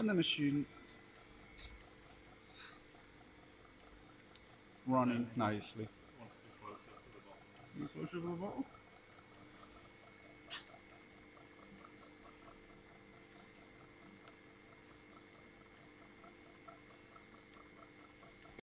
and then a student running nicely. Closer to the bottle?